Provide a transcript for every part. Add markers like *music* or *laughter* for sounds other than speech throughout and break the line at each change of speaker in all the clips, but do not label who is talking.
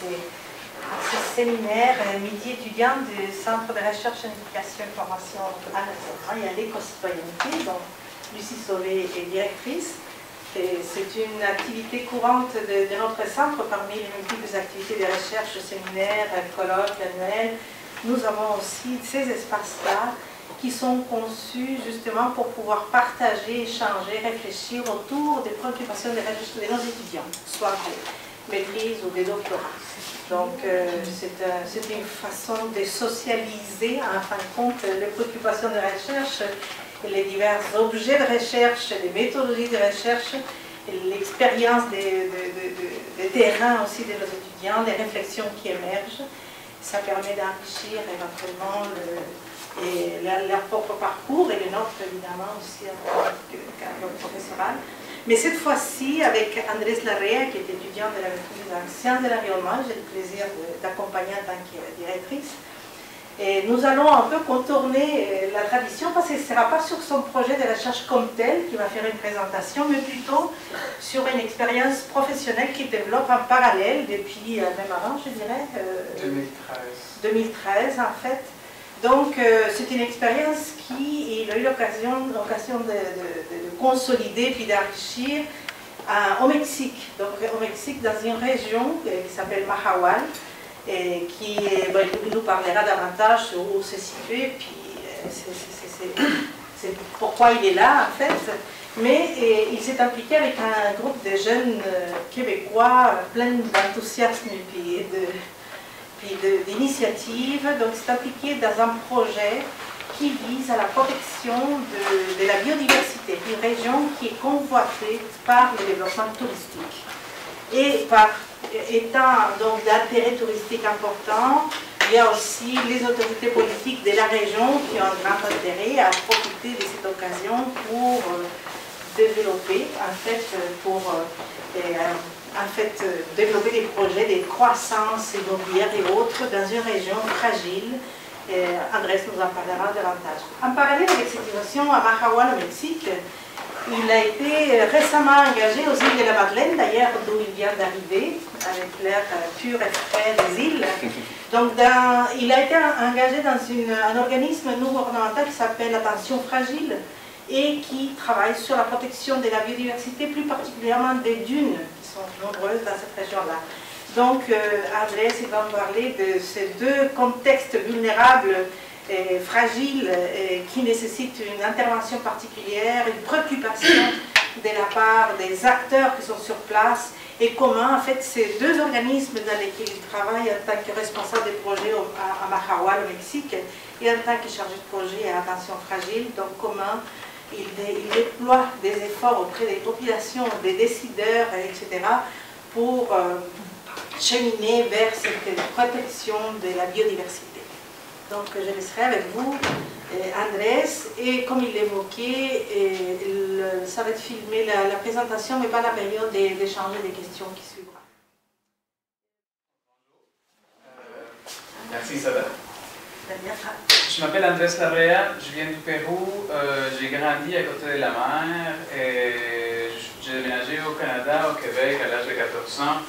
ces, à ce séminaire euh, Midi étudiant du Centre de recherche éducation et formation à y a l'éco-citoyenneté, dont Lucie Sauvé est directrice. C'est une activité courante de, notre centre parmi les multiples activités de recherche, séminaires, colloques annuels. Nous avons aussi ces espaces-là qui sont conçus justement pour pouvoir partager, échanger, réfléchir autour des préoccupations de, de nos étudiants, soit des maîtrises ou des doctorats. Donc euh, c'est une façon de socialiser en fin de compte les préoccupations de recherche, les divers objets de recherche, les méthodologies de recherche, l'expérience des, terrains aussi de nos étudiants, des réflexions qui émergent. Ça permet d'enrichir éventuellement le, leur, propre parcours et les nôtres évidemment aussi en tant que professoral. Mais cette fois-ci, avec Andrés Larrea, qui est étudiant de la maîtrise en sciences de l'environnement, j'ai le plaisir d'accompagner en tant que directrice. Et nous allons un peu contourner euh, la tradition parce que ce ne sera pas sur son projet de recherche comme tel qui va faire une présentation, mais plutôt sur une expérience professionnelle qu'il développe en parallèle depuis, euh, même avant, je dirais.
2013.
2013, en fait. Donc, euh, c'est une expérience qui, il a eu l'occasion de, consolider puis d'enrichir euh, au Mexique. Donc, au Mexique, dans une région qui s'appelle Mahahual, et qui ben, nous parlera davantage où c'est situé, puis euh, c'est pourquoi il est là, en fait. Mais il s'est impliqué avec un groupe de jeunes québécois plein d'enthousiasme et de puis d'initiatives. Donc c'est appliqué dans un projet qui vise à la protection de, la biodiversité d'une région qui est convoitée par le développement touristique. Et par étant donc d'intérêt touristique important, il y a aussi les autorités politiques de la région qui ont un grand intérêt à profiter de cette occasion pour euh, développer, en fait, pour euh, en fait, euh, développer des projets de croissance immobilière et autres dans une région fragile. Et Andrés nous en parlera davantage. En parallèle avec cette situation à Mahahual, au Mexique, il a été récemment engagé aux îles de la Madeleine, d'ailleurs d'où il vient d'arriver, avec l'air pur et frais des îles. Donc il a été engagé dans un organisme non gouvernemental qui s'appelle Attention Fragile et qui travaille sur la protection de la biodiversité, plus particulièrement des dunes nombreuses dans cette région-là. Donc, euh, Andrés, il va me parler de ces deux contextes vulnérables et fragiles qui nécessitent une intervention particulière, une préoccupation *coughs* de la part des acteurs qui sont sur place et comment, en fait, ces deux organismes dans lesquels il travaille en tant que responsable des projets à, Mahahual, au Mexique, et en tant que chargé de projet à Attention Fragile, donc comment il, déploie des efforts auprès des populations, des décideurs, etc., pour euh, cheminer vers cette protection de la biodiversité. Donc je laisserai avec vous euh, Andrés, et comme il l'évoquait, ça va être filmé la, présentation, mais pas la période d'échanger des questions qui suivra.
merci Sada. Je m'appelle Andrés Larrea, je viens du Pérou, euh, j'ai grandi à côté de la mer et j'ai déménagé au Canada, au Québec à l'âge de 14 ans.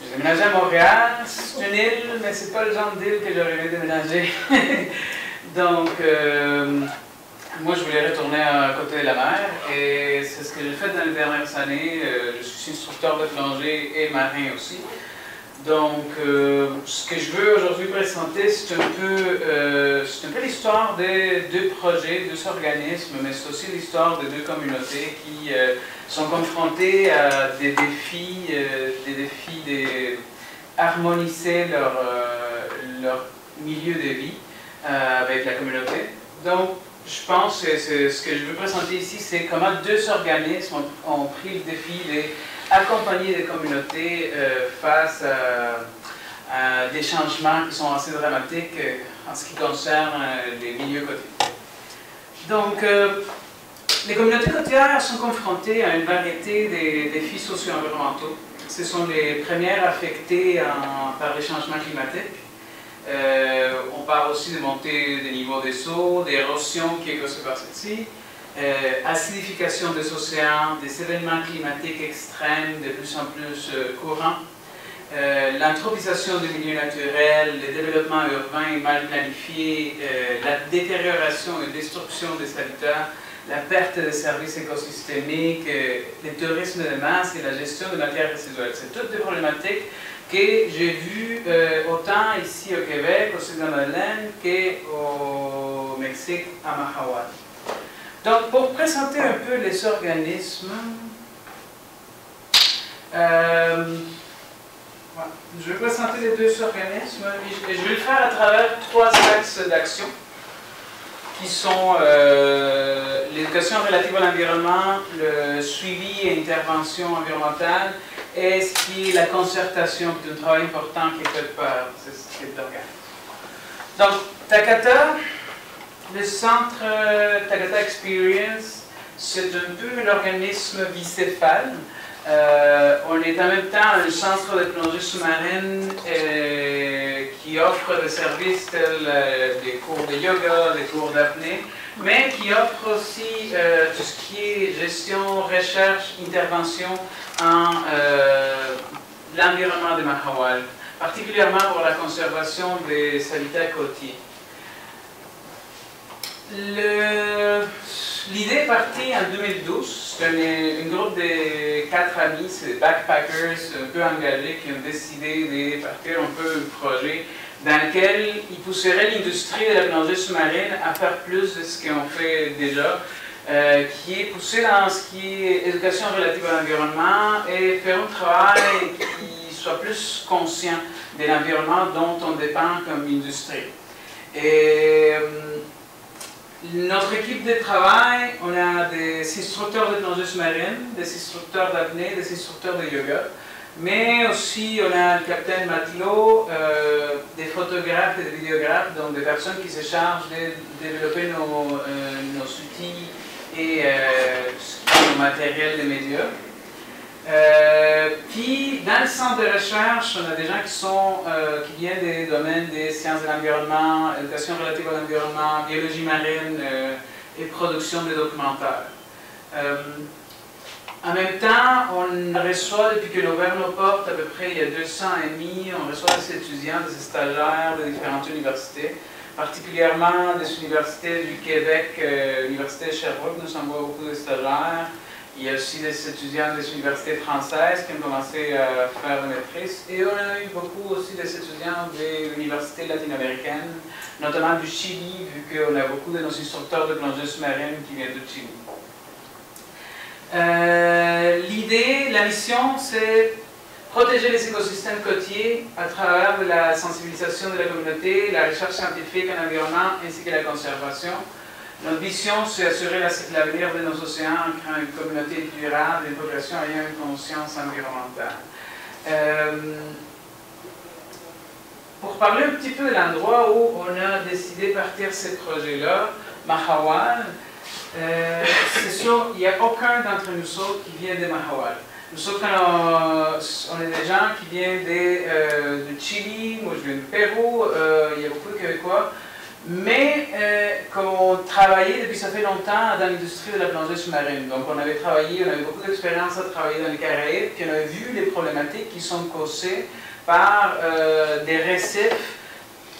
J'ai déménagé à Montréal, c'est une île, mais c'est pas le genre d'île que j'aurais aimé déménager. *laughs* Donc, euh, moi je voulais retourner à côté de la mer et c'est ce que j'ai fait dans les dernières années. Euh, je suis instructeur de plongée et marin aussi. Donc, euh, ce que je veux aujourd'hui présenter, c'est un peu, euh, peu l'histoire des deux projets, deux organismes, mais c'est aussi l'histoire de deux communautés qui euh, sont confrontées à des défis, des défis d'harmoniser leur, leur milieu de vie avec la communauté. Donc, je pense que ce que je veux présenter ici, c'est comment deux organismes ont, ont pris le défi des accompagner les communautés euh, face à, des changements qui sont assez dramatiques euh, en ce qui concerne euh, les milieux côtiers. Donc, les communautés côtières sont confrontées à une variété de défis socio-environnementaux. Ce sont les premières affectées par les changements climatiques. on parle aussi de montée des niveaux des eaux, d'érosion qui est causée par celle-ci, euh, acidification des océans, des événements climatiques extrêmes de plus en plus euh, courants, l'anthropisation des milieux naturels, le développement urbain mal planifié, la détérioration et destruction des habitats, la perte des services écosystémiques, le tourisme de masse et la gestion des matières résiduelles. C'est toutes des problématiques que j'ai vues autant ici au Québec, au Sud-Madeleine, qu'au Mexique, à Mahawal. Donc, pour présenter un peu les organismes, euh, je vais présenter les deux organismes et je vais le faire à travers trois axes d'action qui sont euh, l'éducation relative à l'environnement, le suivi et intervention environnementale et ce qui est la concertation, qui est un travail important qui est fait par cet organisme. Donc, Takata, le centre euh, Takata Experience, c'est un peu un organisme bicéphale. Euh, on est en même temps un centre de plongée sous-marine euh, qui offre des services tels des cours de yoga, des cours d'apnée, mais qui offre aussi tout ce qui est gestion, recherche, intervention en l'environnement de Mahawal, particulièrement pour la conservation des habitats côtiers. L'idée est partie en 2012. C'est un, groupe de quatre amis, c'est des backpackers un peu engagés qui ont décidé de partir un peu un projet dans lequel ils pousseraient l'industrie de la plongée sous-marine à faire plus de ce qu'on fait déjà, euh, qui est poussé dans ce qui est éducation relative à l'environnement et faire un travail qui soit plus conscient de l'environnement dont on dépend comme industrie. Euh, notre équipe de travail, on a des instructeurs de plongée sous-marine, des instructeurs d'apnée, des instructeurs de yoga, mais aussi on a le capitaine matelot, euh, des photographes et des vidéographes, donc des personnes qui se chargent de développer nos, euh, outils et euh, nos matériels de médias. Euh, puis, dans le centre de recherche, on a des gens qui, sont, euh, qui viennent des domaines des sciences de l'environnement, éducation relative à l'environnement, biologie marine euh, et production de documentaires. en même temps, on reçoit, depuis que l'on nos portes, à peu près il y a deux ans et demi, on reçoit des étudiants, des stagiaires de différentes universités, particulièrement des universités du Québec, l'Université de Sherbrooke, nous envoie beaucoup de stagiaires, il y a aussi des étudiants des universités françaises qui ont commencé à faire la maîtrise. Et on a eu beaucoup aussi des étudiants des universités latino-américaines, notamment du Chili, vu qu'on a beaucoup de nos instructeurs de plongée sous-marine qui viennent du Chili. Euh, l'idée, la mission, c'est protéger les écosystèmes côtiers à travers la sensibilisation de la communauté, la recherche scientifique en environnement ainsi que la conservation. Notre mission, c'est assurer l'avenir de nos océans en créant une communauté durable, une population ayant une conscience environnementale. Euh, pour parler un petit peu de l'endroit où on a décidé de partir ce projet-là, Mahawal, euh, il n'y a aucun d'entre nous qui vient de Mahawal. Nous autres, on, est des gens qui viennent de, euh, de Chili, moi je viens du Pérou, il y a beaucoup de Québécois mais euh, qu'on travaillait depuis ça fait longtemps dans l'industrie de la plongée sous-marine. Donc on avait travaillé, on avait beaucoup d'expérience à travailler dans les Caraïbes, puis on avait vu les problématiques qui sont causées par euh, des récifs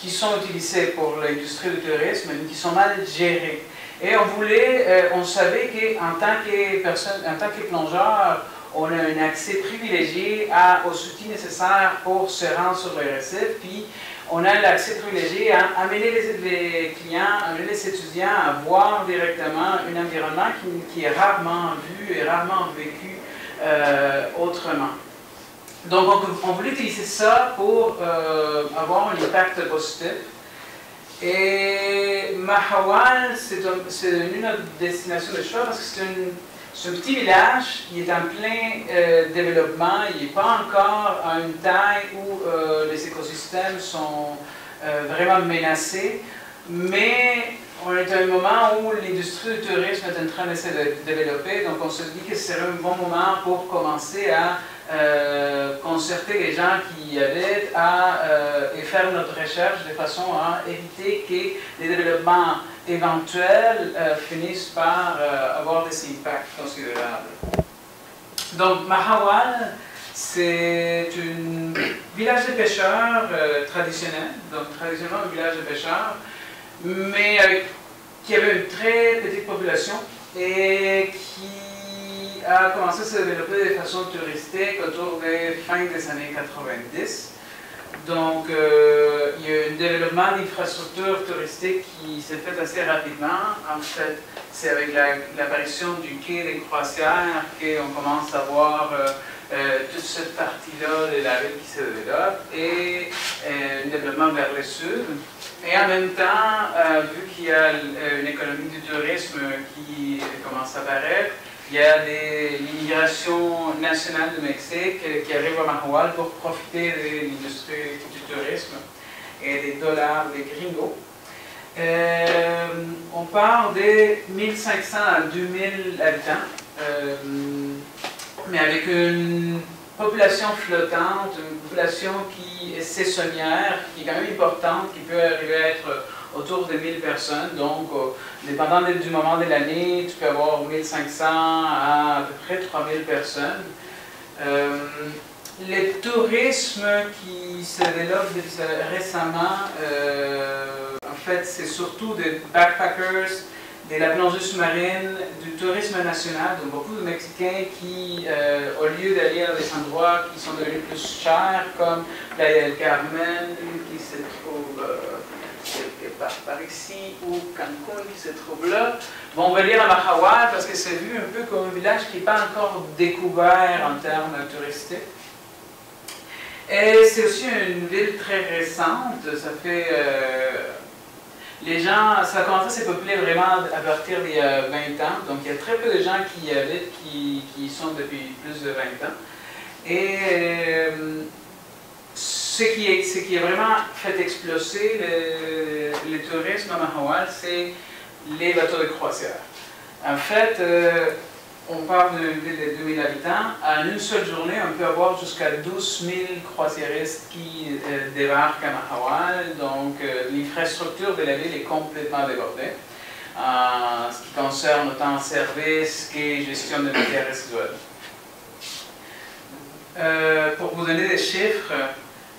qui sont utilisés pour l'industrie du tourisme, mais qui sont mal gérés. Et on voulait, euh, on savait qu'en tant que personne, en tant que plongeur, on a un accès privilégié aux outils nécessaires pour se rendre sur le récif, puis on a l'accès privilégié à amener les, clients, amener les étudiants à voir directement un environnement qui, est rarement vu et rarement vécu euh, autrement. Donc, on, voulait utiliser ça pour euh, avoir un impact positif. Et Mahawal, c'est devenu notre destination de choix parce que c'est une ce petit village, il est en plein euh, développement, il n'est pas encore à une taille où euh, les écosystèmes sont euh, vraiment menacés, mais on est à un moment où l'industrie du tourisme est en train de se développer, donc on se dit que c'est un bon moment pour commencer à concerter les gens qui y habitent et faire notre recherche de façon à éviter que les développements éventuels euh, finissent par euh, avoir des impacts considérables. Donc, Mahawal, C'est un village de pêcheurs euh, traditionnel, donc traditionnellement un village de pêcheurs, mais qui avait une très petite population et qui a commencé à se développer de façon touristique autour des fins des années 90. Donc, euh, il y a un développement d'infrastructures touristiques qui s'est fait assez rapidement. En fait, c'est avec l'apparition du quai des croisières qu'on commence à voir euh, euh, toute cette partie-là de la ville qui se développe et un développement vers le sud. Et en même temps, vu qu'il y a une économie du tourisme qui commence à apparaître, il y a l'immigration nationale du Mexique qui arrive à Mahual pour profiter de l'industrie du tourisme et des dollars des gringos. Euh, on parle de 1500 à 2000 habitants, euh, mais avec une population flottante, une population qui est saisonnière, qui est quand même importante, qui peut arriver à être autour de 1000 personnes. Donc, euh, dépendant du moment de l'année, tu peux avoir 1500 à à peu près 3000 personnes. Euh, le tourisme qui se développe récemment, euh, en fait, c'est surtout des backpackers, de la plongée sous-marine, du tourisme national, donc beaucoup de Mexicains qui, au lieu d'aller à des endroits qui sont devenus plus chers, comme Playa del Carmen, qui se trouve par ici, ou Cancun qui se trouve là, vont venir à Mahahual parce que c'est vu un peu comme un village qui n'est pas encore découvert en termes touristiques. Et c'est aussi une ville très récente, ça fait... Euh, les gens, ça a commencé à se peupler vraiment à partir d'il y a 20 ans, donc il y a très peu de gens qui y habitent, qui, qui y sont depuis plus de 20 ans. Et euh, ce qui, est, a vraiment fait exploser le, tourisme à Mahahual, c'est les bateaux de croisière. En fait, euh, on parle d'une ville de 2000 habitants. En une seule journée, on peut avoir jusqu'à 12 000 croisiéristes qui euh, débarquent à Mahahual. Donc, euh, l'infrastructure de la ville est complètement débordée. En ce qui concerne autant service que gestion de matières résiduelles. pour vous donner des chiffres,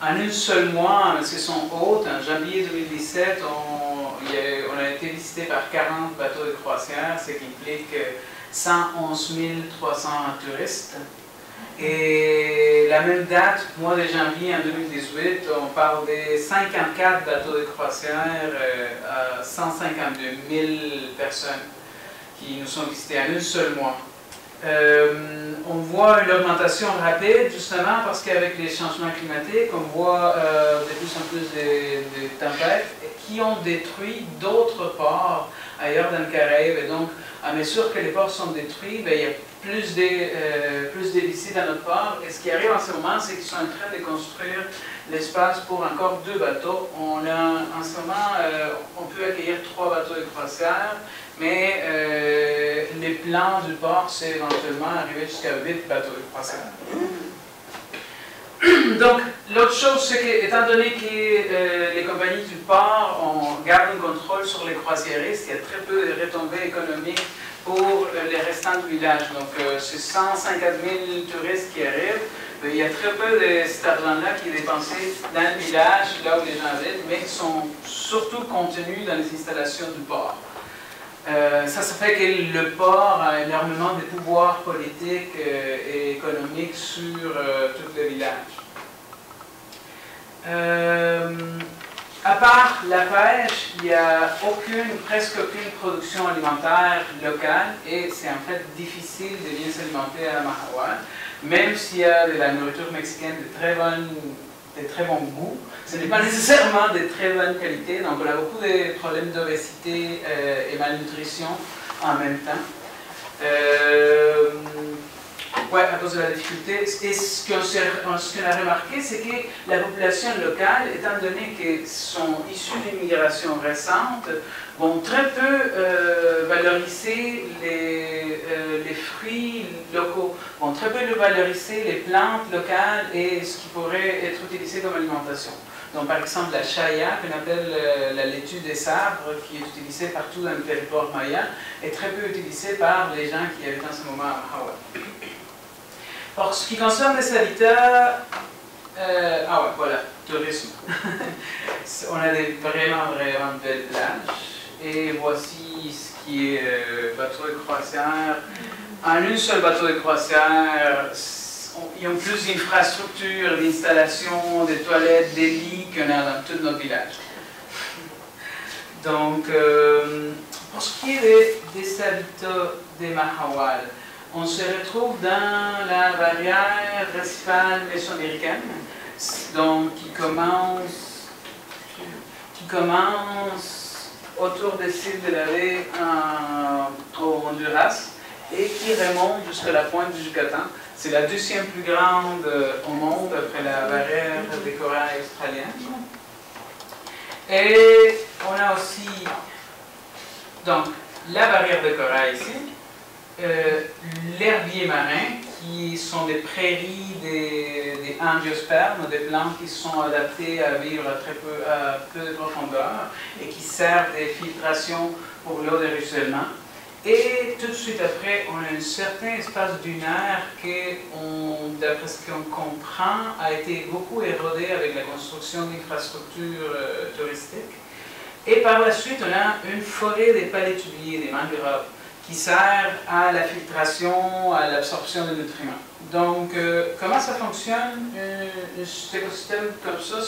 en un seul mois, en saison haute, en janvier 2017, on, a, été visité par 40 bateaux de croisière, ce qui implique 111 300 touristes. Et la même date, mois de janvier en 2018, on parle de 54 bateaux de croisière euh, à 152 000 personnes qui nous sont visitées en un seul mois. Euh, on voit une augmentation rapide justement parce qu'avec les changements climatiques, on voit euh, de plus en plus de, tempêtes qui ont détruit d'autres ports ailleurs dans le Caraïbe. Et donc, à mesure que les ports sont détruits, ben, il y a plus de, euh, plus dans notre port. Et ce qui arrive en ce moment, c'est qu'ils sont en train de construire l'espace pour encore deux bateaux. On a, en ce moment, on peut accueillir trois bateaux de croisière mais euh, les plans du port, c'est éventuellement arriver jusqu'à 8 bateaux de croisière. *clears throat* Donc, l'autre chose, c'est que, étant donné que euh, les compagnies du port ont, gardent un contrôle sur les croisiéristes, il y a très peu de retombées économiques pour euh, les restants du village. Donc, c'est 150 000 touristes qui arrivent. Il y a très peu de cet argent-là qui est dépensé dans le village, là où les gens habitent, mais qui sont surtout contenus dans les installations du port. Euh, ça, ça fait que le port a énormément de pouvoir politique euh, et économique sur euh, tout le village. à part la pêche, il n'y a aucune, presque aucune production alimentaire locale et c'est en fait difficile de bien s'alimenter à Mahahual, même s'il y a de la nourriture mexicaine de très bonne de très bon goût. Ce n'est pas nécessairement de très bonne qualité, donc on a beaucoup de problèmes d'obésité euh, et malnutrition en même temps. Euh, ouais, à cause de la difficulté. Et ce qu'on a remarqué, c'est que la population locale, étant donné qu'elles sont issues d'immigration récente, vont très peu euh, valoriser euh, les, fruits locaux, vont très peu valoriser les plantes locales et ce qui pourrait être utilisé comme alimentation. Donc, par exemple, la chaya, qu'on appelle euh, la laitue des sabres, qui est utilisée partout dans le territoire maya, est très peu utilisée par les gens qui habitent en ce moment à Hawaï. Pour ce qui concerne les habitats, euh, ah ouais, voilà, tourisme. *laughs* On a des vraiment, vraiment belles plages. Et voici ce qui est euh, bateau de croisière. En une seule bateau de croisière, ils ont plus d'infrastructures, d'installations, des toilettes, des lits qu'on a dans tous nos villages. Donc, euh, pour ce qui est des, des habitats des Mahawal, on se retrouve dans la barrière récifale mésoaméricaine, donc qui commence, qui commence autour des sites de la baie au Honduras et qui remonte jusqu'à la pointe du Yucatan. C'est la deuxième plus grande au monde après la barrière des corails australiens. Et on a aussi donc, la barrière de corail ici, euh, l'herbier marin, qui sont des prairies, des, des angiospermes, des plantes qui sont adaptées à vivre à très peu, à peu de profondeur et qui servent des filtrations pour l'eau de ruissellement. Et tout de suite après, on a un certain espace dunaire qui, d'après ce qu'on comprend, a été beaucoup érodé avec la construction d'infrastructures euh, touristiques. Et par la suite, on a une forêt des palétuviers, des mangroves, qui sert à la filtration, à l'absorption des nutriments. Donc, euh, comment ça fonctionne, euh, un écosystème comme ça?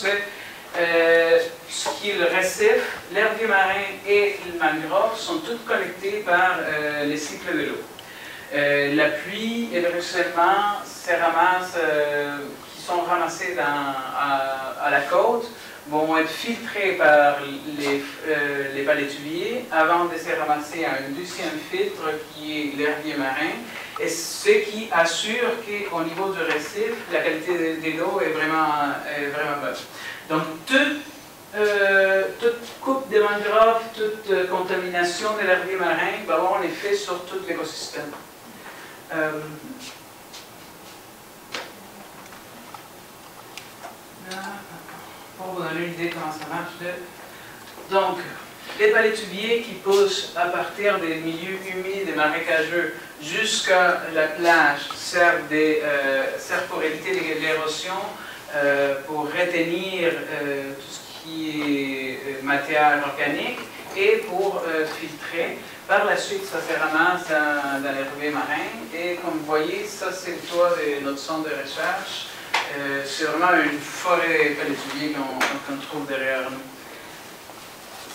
Euh, ce qui est le récif, l'herbier marin et le mangrove sont toutes connectés par euh, les cycles de l'eau. Euh, la pluie et le ruissellement qui sont ramassés à, la côte vont être filtrés par les, les palétuviers avant de se ramasser à un deuxième filtre qui est l'herbier marin et ce qui assure qu'au niveau du récif, la qualité de, l'eau est vraiment, est vraiment bonne. Donc, euh, toute, coupe de mangrove, toute euh, contamination de l'herbier marin va avoir un effet sur tout l'écosystème. Euh, pour vous donner une idée comment ça marche. Donc, les palétuviers qui poussent à partir des milieux humides et marécageux jusqu'à la plage servent, pour éviter l'érosion, pour retenir euh, tout ce qui est euh, matière organique et pour filtrer. Par la suite, ça se ramasse dans, dans les marin et comme vous voyez, ça c'est le toit de notre centre de recherche. c'est vraiment une forêt palétuvier qu'on trouve derrière nous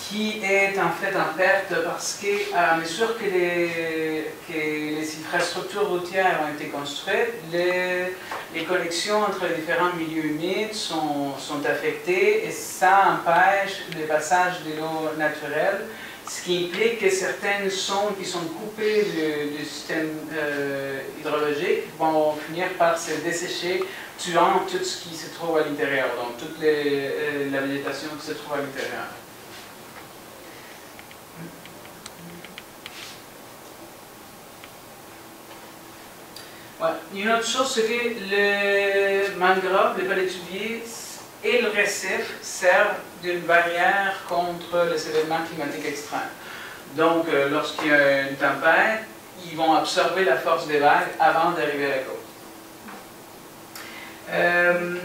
qui est en fait en perte parce qu'à mesure que les, que les infrastructures routières ont été construites, les, les connexions entre les différents milieux humides sont, sont, affectées et ça empêche le passage de l'eau naturelle, ce qui implique que certaines sondes qui sont coupées du, système euh, hydrologique vont finir par se dessécher, tuant tout ce qui se trouve à l'intérieur, donc toute euh, la végétation qui se trouve à l'intérieur. Une autre chose, c'est que les mangroves, les palétuviers et le récif servent d'une barrière contre les événements climatiques extrêmes. Donc, euh, lorsqu'il y a une tempête, ils vont absorber la force des vagues avant d'arriver à la côte. Euh,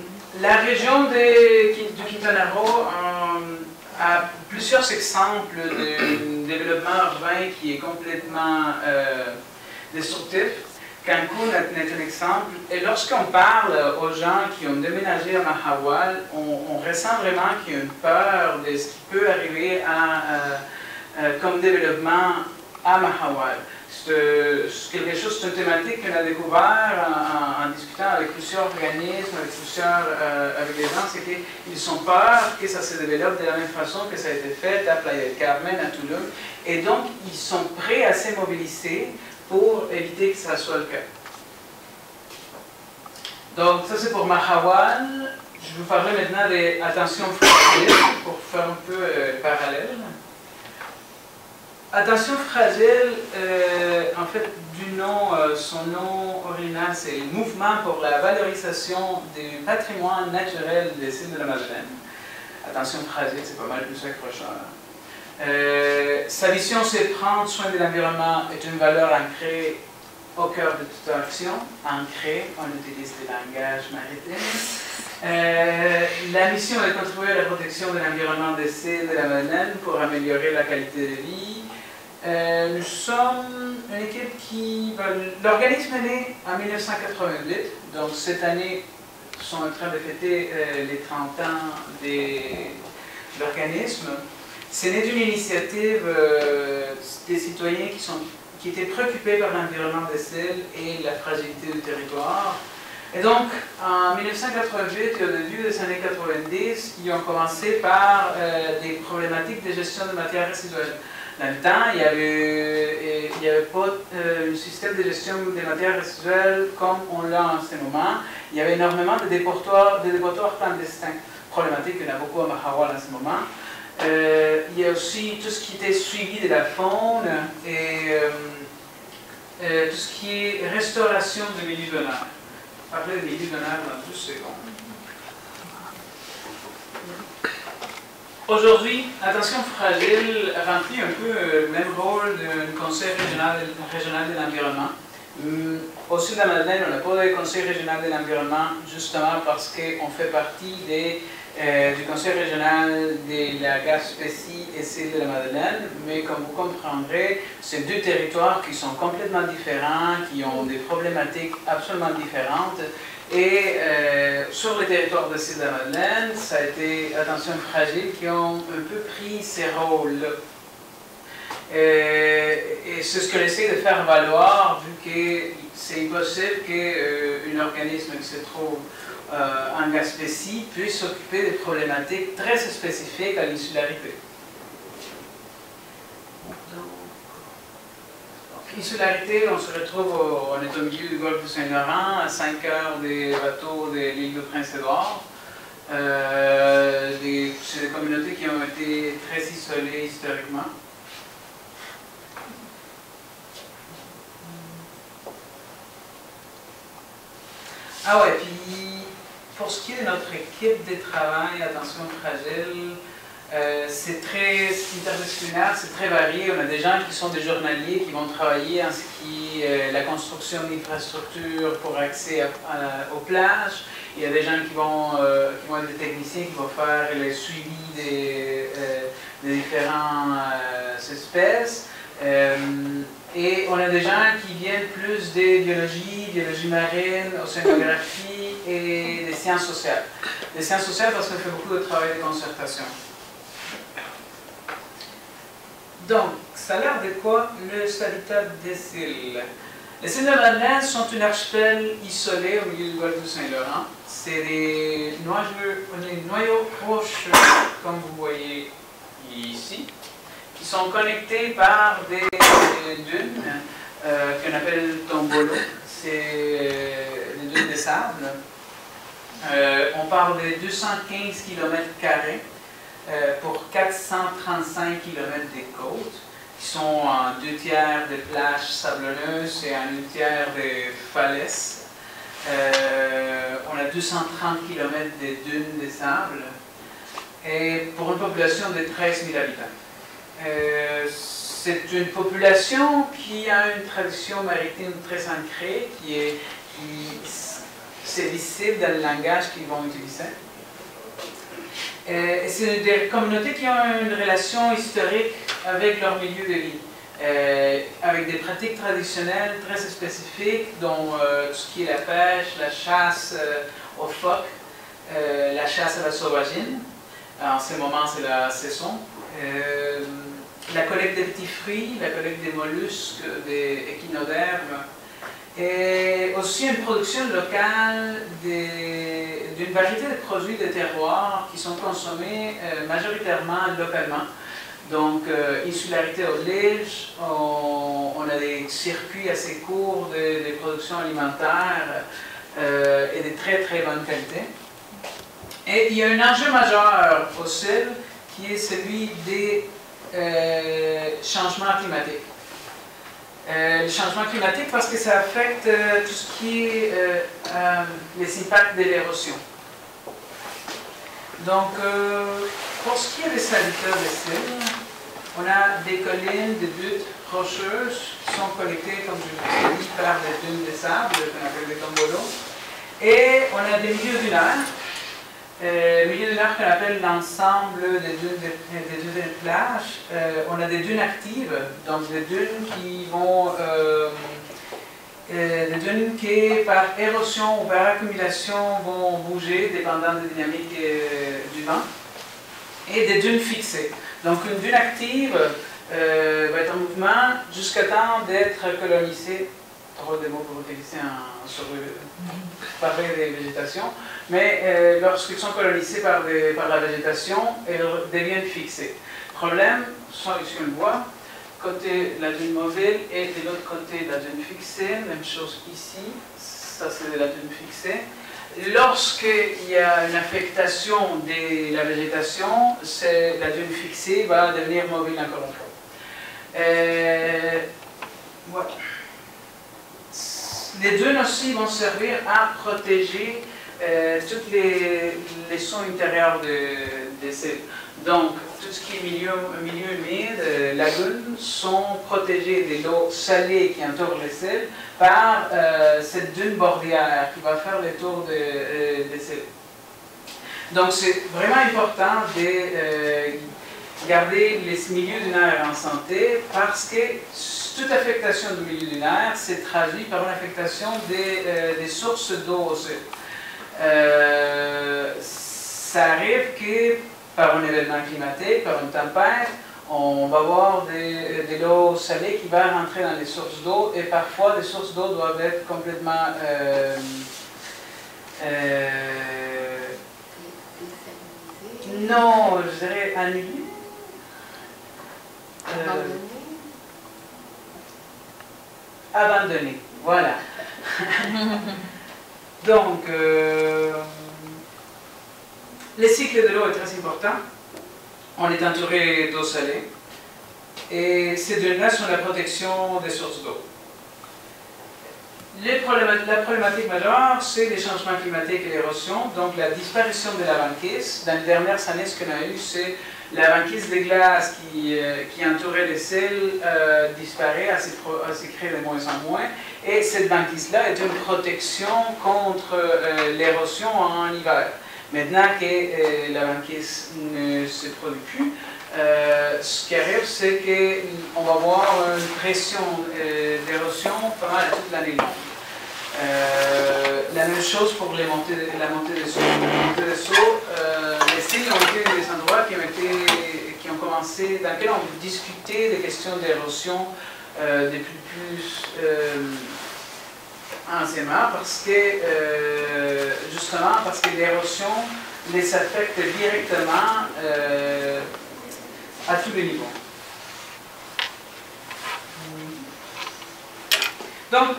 la région de, du Quintana Roo euh, a plusieurs exemples de développement urbain qui est complètement destructif. Cancun est un exemple. Et lorsqu'on parle aux gens qui ont déménagé à Mahawal, on, ressent vraiment qu'il y a une peur de ce qui peut arriver à, euh, euh, comme développement à Mahawal. C'est quelque chose, c'est une thématique qu'on a découvert en, discutant avec plusieurs organismes, avec plusieurs, euh, avec les gens, c'est qu'ils ont peur que ça se développe de la même façon que ça a été fait à Playa del Carmen, à Toulouse. Et donc, ils sont prêts à se mobiliser pour éviter que ça soit le cas. Donc, ça c'est pour Mahawal. Je vous parler maintenant des attentions fragiles pour faire un peu euh, parallèle. Attention fragile, euh, en fait, du nom, euh, son nom original, c'est le mouvement pour la valorisation du patrimoine naturel des îles de la Madeleine. Attention fragile, c'est pas mal plus accrocheur. Euh, sa vision, c'est prendre soin de l'environnement, est une valeur ancrée au cœur de toute action, ancrée, on utilise des langages maritimes. Euh, la mission est de contribuer à la protection de l'environnement des îles de la Madeleine pour améliorer la qualité de vie. Euh, nous sommes une équipe qui... L'organisme est né en 1988, donc cette année, sommes en train de fêter les 30 ans de l'organisme. C'est né d'une initiative des citoyens qui étaient préoccupés par l'environnement des îles et la fragilité du territoire. Et donc, en 1988 et au début des années 90, ils ont commencé par euh, des problématiques de gestion de matières résiduelles. Dans le temps, il n'y y avait pas euh, un système de gestion des matières résiduelles comme on l'a en ce moment. Il y avait énormément de déportoirs, de déportoirs clandestins. Problématique, en a beaucoup à Mahawal en ce moment. Euh, il y a aussi tout ce qui était suivi de la faune et euh, euh, tout ce qui est restauration du milieu de l'art. Parler de milieu de l'art dans deux secondes. Aujourd'hui, Attention Fragile remplit un peu le même rôle du Conseil régional, régional de l'environnement. Hum, au sud de la Madeleine, on n'a pas de Conseil régional de l'environnement justement parce qu'on fait partie des euh, du Conseil régional de la Gaspésie et celle de la Madeleine, mais comme vous comprendrez, c'est deux territoires qui sont complètement différents, qui ont des problématiques absolument différentes. Et euh, sur le territoire de celle de la Madeleine, ça a été Attention Fragile qui ont un peu pris ces rôles. Euh, et c'est ce que j'essaie de faire valoir, vu que c'est impossible qu'un organisme qui se trouve euh, en Gaspésie puisse s'occuper des problématiques très spécifiques à l'insularité. Insularité, on se retrouve, au, on est au milieu du golfe du Saint-Laurent, à 5 heures des bateaux de l'île de Prince-Édouard. Euh, c'est des communautés qui ont été très isolées historiquement. Ah ouais, puis pour ce qui est de notre équipe de travail, attention fragile, euh, c'est très interdisciplinaire, c'est très varié. On a des gens qui sont des journaliers qui vont travailler en ce qui est la construction d'infrastructures pour accès aux plages. Il y a des gens qui vont, euh, qui vont être des techniciens qui vont faire le suivi des, euh, des différentes espèces. Et on a des gens qui viennent plus des biologies, biologie marine, océanographie, et des sciences sociales. Les sciences sociales parce qu'on fait beaucoup de travail de concertation. Donc, ça a l'air de quoi le habitat des îles? Les îles de Madeleine sont une archipel isolé au milieu du golfe du Saint-Laurent. C'est des noyaux, des noyaux rocheux, comme vous voyez ici, qui sont connectés par des, dunes euh, qu'on appelle tombolo. C'est des dunes de sable euh, on parle de 215 km euh, pour 435 km des côtes, qui sont en deux tiers de plages sablonneuses et en une tiers de falaises. Euh, on a 230 km de dunes de sable et pour une population de 13 000 habitants. C'est une population qui a une tradition maritime très ancrée, qui, est, qui dans le langage qu'ils vont utiliser. Euh, c'est des communautés qui ont une relation historique avec leur milieu de vie, euh, avec des pratiques traditionnelles très spécifiques, dont euh, ce qui est la pêche, la chasse aux phoques, la chasse à la sauvagine. En ce moment, c'est la saison. La collecte des petits fruits, la collecte des mollusques, des échinodermes, et aussi une production locale d'une variété de produits de terroir qui sont consommés euh, majoritairement localement. Donc, euh, insularité oblige, on, on, a des circuits assez courts de, production alimentaire euh, et de très très bonne qualité. Et il y a un enjeu majeur au qui est celui des changements climatiques. Euh, le changement climatique parce que ça affecte euh, tout ce qui est euh, les impacts de l'érosion. Donc, pour ce qui est des habitats de on a des collines, des buttes rocheuses qui sont connectées, comme je vous ai dit, par des dunes de sable, qu'on appelle des tombolos. Et on a des milieux dunaires, euh, milieu dunaire qu'on appelle l'ensemble des dunes des dunes de plage. Euh, on a des dunes actives, donc des dunes qui vont euh, euh, des dunes qui, par érosion ou par accumulation, vont bouger dépendant de la dynamique euh, du vent, et des dunes fixées. Donc une dune active va être en mouvement jusqu'à temps d'être colonisée, trop de mots pour utiliser un, sur parler des végétations, mais lorsqu'ils sont colonisés par, la végétation, elles deviennent fixées. Problème, soit voit, côté la dune mobile et de l'autre côté la dune fixée, même chose ici, ça c'est la dune fixée. Lorsqu'il y a une affectation de la végétation, la dune fixée va devenir mobile encore une fois. Euh, voilà. Les dunes aussi vont servir à protéger euh, tous les, les, sons intérieurs de, de ces donc, tout ce qui est milieu, milieu humide, euh, lagunes, sont protégées de l'eau salée qui entoure les sels par euh, cette dune bordière qui va faire le tour de, des sels. Donc, c'est vraiment important de garder les milieux dunaires en santé parce que toute affectation du milieu dunaire s'est traduite par une affectation des, euh, des sources d'eau au sol. ça arrive que par un événement climatique, par une tempête, on va avoir de, de l'eau salée qui va rentrer dans les sources d'eau et parfois les sources d'eau doivent être complètement euh, euh, non, je dirais annulées. Abandonnées, voilà. Donc, euh, le cycle de l'eau est très important. On est entouré d'eau salée. Et ces deux-là sont la protection des sources d'eau. La problématique majeure, c'est les changements climatiques et l'érosion, donc la disparition de la banquise. Dans les dernières années, ce qu'on a eu, c'est la banquise de glace qui, euh, entourait les sels euh, disparaît, elle créée de moins en moins. Et cette banquise-là est une protection contre euh, l'érosion en hiver. Maintenant que la banquise ne se produit plus, ce qui arrive, c'est qu'on va avoir une pression d'érosion pendant toute l'année longue. La même chose pour la montée des eaux. Ont été des endroits qui ont, été, qui ont commencé, dans lesquels on discutait des questions d'érosion depuis plus anciennement parce que, euh, justement, parce que l'érosion les affecte directement euh, à tous les niveaux. Donc,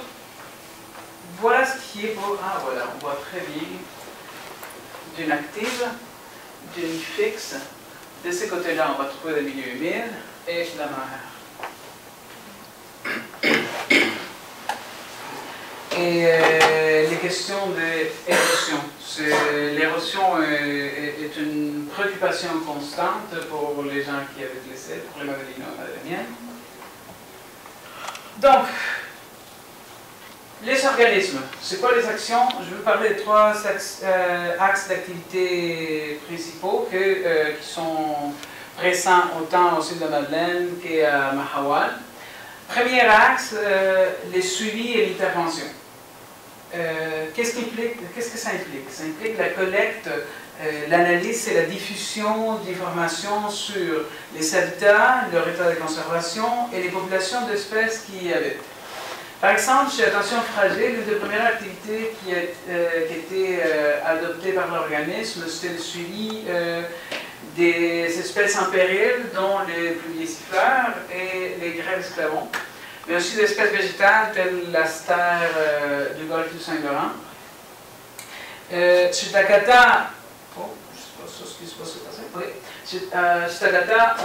voilà ce qui est pour... Ah voilà, on voit très bien d'une active, d'une fixe. De ce côté-là, on va trouver le milieu humide et la mer. Et euh, les questions d'érosion. L'érosion est, est, une préoccupation constante pour les gens qui avaient laissé, pour les mienne. Donc, les organismes, c'est quoi les actions? Je vais parler de trois axes, euh, axes d'activité principaux euh, qui sont présents autant au sud de Madeleine qu'à Mahawal. Premier axe, euh, les suivis et l'intervention. Euh, qu'est-ce, que ça implique? Ça implique la collecte, l'analyse et la diffusion d'informations sur les habitats, leur état de conservation et les populations d'espèces qui y habitent. Par exemple, chez Attention Fragile, l'une des premières activités qui a, euh, été euh, adoptée par l'organisme, c'était le suivi euh, des espèces en péril, dont les pluviers siffleurs et les grèves esclavons mais aussi d'espèces végétales telles la star du golfe du Saint-Laurent. Chez Takata, oh,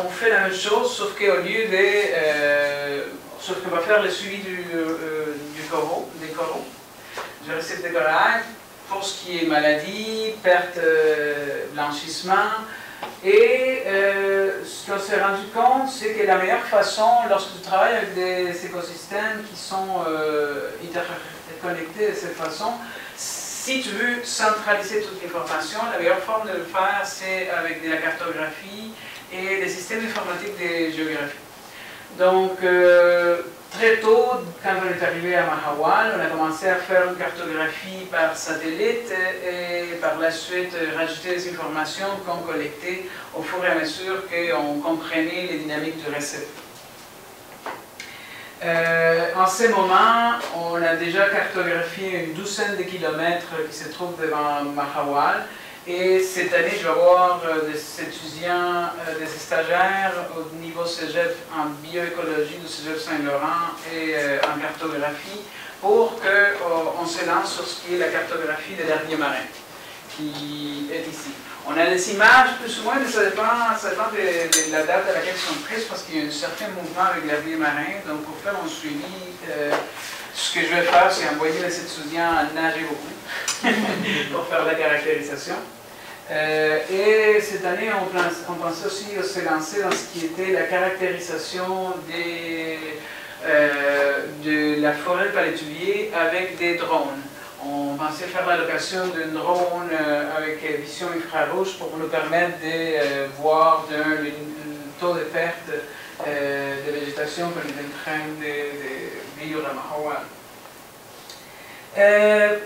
on fait la même chose, sauf qu'au lieu de. Euh, sauf qu'on va faire le suivi du, euh, du coraux, des coraux, du récif de corail, pour ce qui est maladie, perte, blanchissement, et ce qu'on s'est rendu compte, c'est que la meilleure façon, lorsque tu travailles avec des écosystèmes qui sont euh, interconnectés de cette façon, si tu veux centraliser toute l'information, la meilleure forme de le faire, c'est avec de la cartographie et des systèmes informatiques de géographie. Donc, euh, très tôt, quand on est arrivé à Mahawal, on a commencé à faire une cartographie par satellite et par la suite rajouter des informations qu'on collectait au fur et à mesure qu'on comprenait les dynamiques du récit. Euh, en ce moment, on a déjà cartographié une douzaine de kilomètres qui se trouvent devant Mahawal. Et cette année, je vais avoir euh, des étudiants, euh, des stagiaires au niveau cégep en bioécologie du cégep Saint-Laurent et euh, en cartographie pour qu'on se lance sur ce qui est la cartographie des derniers marins qui est ici. On a des images plus ou moins, mais ça dépend, de, la date à laquelle ils sont prises parce qu'il y a un certain mouvement avec l'herbier marin. Donc pour faire un suivi, ce que je vais faire, c'est envoyer les étudiants nager beaucoup *laughs* pour faire la caractérisation. Euh, et cette année, on, pensait aussi se lancer dans ce qui était la caractérisation euh, de la forêt palétuvier avec des drones. On pensait faire l'allocation d'un drone euh, avec vision infrarouge pour nous permettre de voir le, taux de perte de végétation qu'on est en train de, vivre à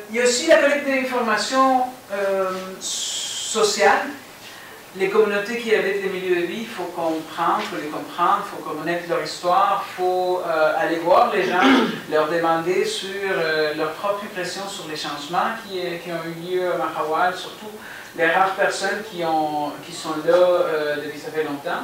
il y a aussi la collecte d'informations sociale. Les communautés qui habitent les milieux de vie, il faut comprendre, faut les comprendre, il faut connaître leur histoire, il faut euh, aller voir les gens, *coughs* leur demander sur euh, leur propre impression sur les changements qui, qui, ont eu lieu à Mahawal, surtout les rares personnes qui, ont, qui sont là euh, depuis ça fait longtemps.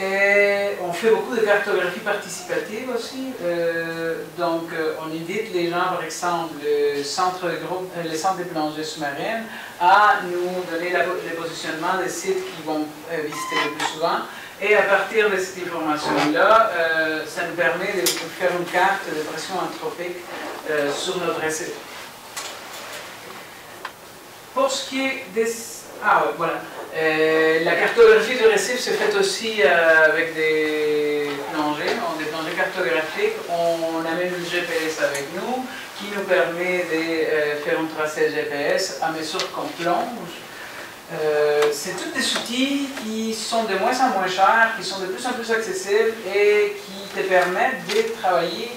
Et on fait beaucoup de cartographie participative aussi. Euh, donc, euh, on invite les gens, par exemple, le centre, groupe, euh, le des sous-marines, à nous donner le positionnement des sites qu'ils vont visiter le plus souvent. Et à partir de cette information-là, ça nous permet de faire une carte de pression anthropique sur notre site. Pour ce qui est des... Ah, voilà. Euh, la cartographie du récif se fait aussi euh, avec des plongées, des plongées cartographiques. On amène une GPS avec nous qui nous permet de euh, faire un tracé GPS à mesure qu'on plonge. c'est tous des outils qui sont de moins en moins chers, qui sont de plus en plus accessibles et qui te permettent de travailler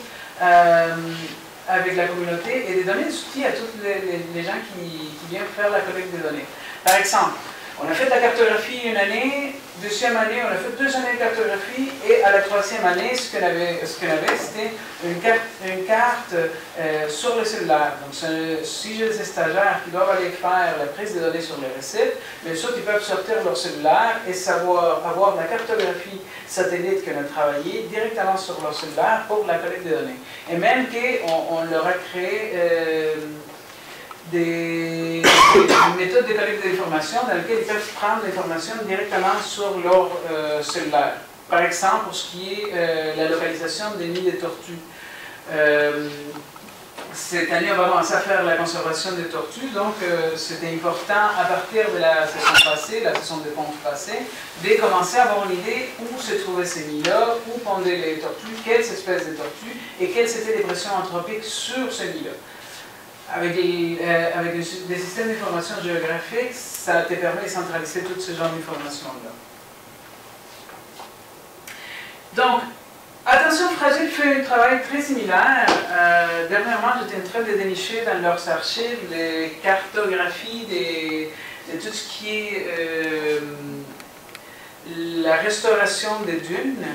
avec la communauté et de donner des outils à tous les, gens qui, viennent faire la collecte de données. Par exemple, on a fait la cartographie une année, deuxième année, on a fait deux années de cartographie, et à la troisième année, ce qu'on avait, c'était une carte, une carte euh, sur le cellulaire. Donc, si j'ai des stagiaires qui doivent aller faire la prise de données sur les recettes, bien sûr, ils peuvent sortir leur cellulaire et savoir avoir la cartographie satellite qu'on a travaillé directement sur leur cellulaire pour la collecte de données. Et même qu'on on leur a créé... Euh, des, *coughs* méthodes de collecte d'informations dans lesquelles ils peuvent prendre l'information directement sur leur euh, cellulaire. Par exemple, pour ce qui est euh, la localisation des nids de tortues. Euh, cette année, on va commencer à faire la conservation des tortues, donc c'était important, à partir de la saison passée, la saison de ponte passée, de commencer à avoir une idée où se trouvaient ces nids-là, où pendaient les tortues, quelles espèces de tortues, et quelles étaient les pressions anthropiques sur ces nids-là avec, des, euh, des, systèmes d'information géographique, ça te permet de centraliser tout ce genre d'informations-là. Donc, Attention Fragile fait un travail très similaire. Euh, dernièrement, j'étais en train de dénicher dans leurs archives les cartographies de tout ce qui est euh, la restauration des dunes.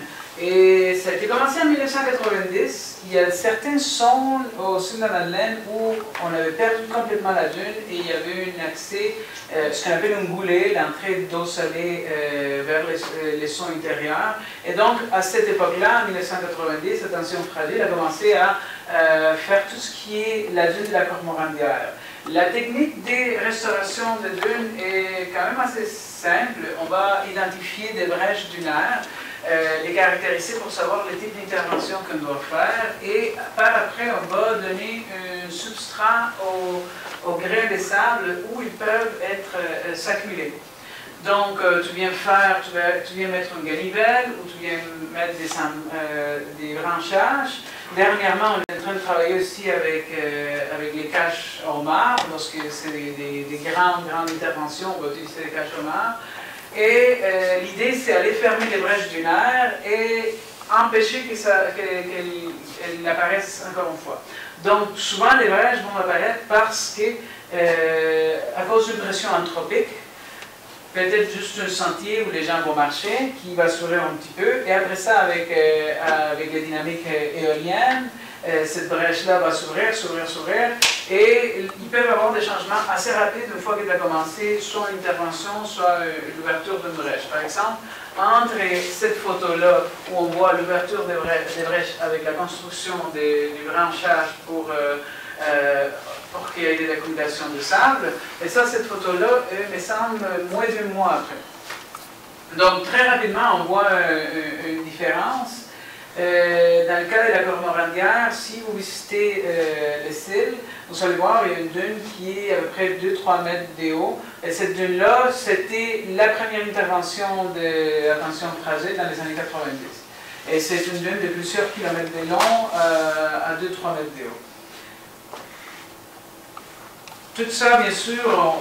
Et ça a été commencé en 1990. Il y a certaines zones au sud de la Madeleine où on avait perdu complètement la dune et il y avait un accès, euh, ce qu'on appelle un goulet, l'entrée d'eau salée euh, vers les, euh, les sons intérieurs. Et donc, à cette époque-là, en 1990, Attention Fragile a commencé à faire tout ce qui est la dune de la Cormorandière. La technique de restauration de dunes est quand même assez simple. On va identifier des brèches dunaires euh, les caractériser pour savoir le type d'intervention qu'on doit faire et par après on va donner un substrat aux, grains de sable où ils peuvent être euh, s'accumuler. Donc, tu viens faire, tu, viens mettre une ganivelle ou tu viens mettre des, des branchages. Dernièrement, on est en train de travailler aussi avec, avec les caches au mar. Lorsque c'est des, des, grandes, grandes interventions, on va utiliser les caches au Et l'idée, c'est aller fermer les brèches du nerf et empêcher qu'elle apparaisse encore une fois. Donc, souvent, les brèches vont apparaître parce que, euh, à cause d'une pression anthropique, peut-être juste un sentier où les gens vont marcher, qui va s'ouvrir un petit peu, et après ça, avec, euh, les dynamiques éoliennes, euh, cette brèche-là va s'ouvrir, s'ouvrir, s'ouvrir, et ils peuvent avoir des changements assez rapides une fois qu'il a commencé, soit une intervention, soit l'ouverture d'une brèche. Par exemple, entre cette photo-là, où on voit l'ouverture des, brèches avec la construction du branchage pour, euh, euh, pour qu'il y ait des accumulations de sable, et ça, cette photo-là, me semble moins d'un mois après. Donc, très rapidement, on voit euh, une différence. Euh, dans le cas de la Cormorandière, si vous visitez euh, les cils, vous allez voir, il y a une dune qui est à peu près 2-3 mètres de haut. Et cette dune-là, c'était la première intervention de l'attention fragile dans les années 90. Et c'est une dune de plusieurs kilomètres de long euh, à 2-3 mètres de haut. Tout ça, bien sûr,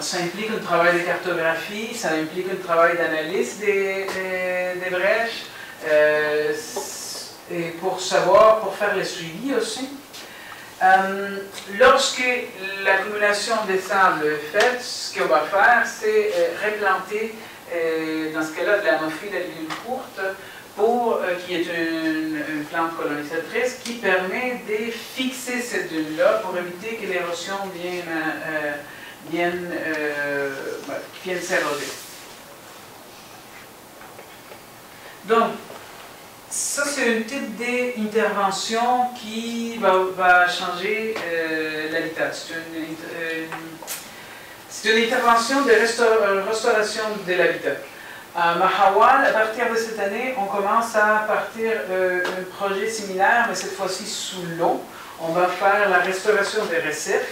ça implique un travail de cartographie, ça implique un travail d'analyse des, des, brèches, et pour savoir, pour faire le suivi aussi. Euh, lorsque l'accumulation des sables est faite, ce qu'on va faire, c'est euh, replanter, euh, dans ce cas-là, de la mophile à l'huile courte, pour qui est une, plante colonisatrice qui permet de fixer cette dune-là pour éviter que l'érosion vienne, vienne, vienne s'éroder. Donc, ça, c'est un type d'intervention qui va, changer euh, l'habitat. Euh, c'est une, intervention de euh, restauration de l'habitat. À Mahawal, à partir de cette année, on commence à partir d'un projet similaire, mais cette fois-ci sous l'eau. On va faire la restauration des récifs.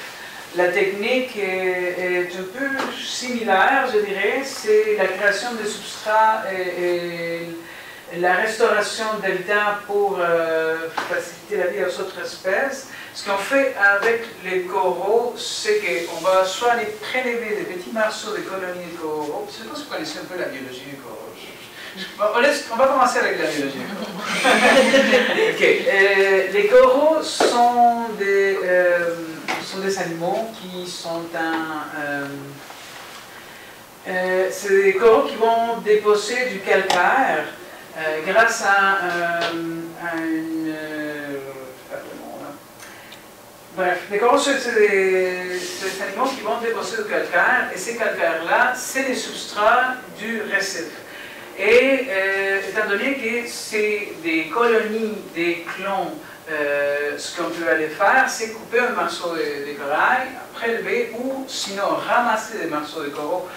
La technique est, un peu similaire, je dirais. C'est la création de substrats et la restauration d'habitats pour euh, faciliter la vie aux autres espèces. Ce qu'on fait avec les coraux, c'est qu'on va soit aller prélever des petits morceaux de colonies de coraux. Je ne sais pas si vous connaissez un peu la biologie des coraux. On, va commencer avec la biologie. *laughs* Euh, les coraux sont des, euh, sont des animaux qui sont un. c'est des coraux qui vont déposer du calcaire euh, grâce à, euh, une... Euh, bref, les coraux, c'est des, animaux qui vont déposer du calcaire, et ces calcaires-là, c'est les substrats du récif. Et étant donné que c'est des colonies, des clones, ce qu'on peut aller faire, c'est couper un morceau de, corail, prélever ou sinon ramasser des morceaux de coraux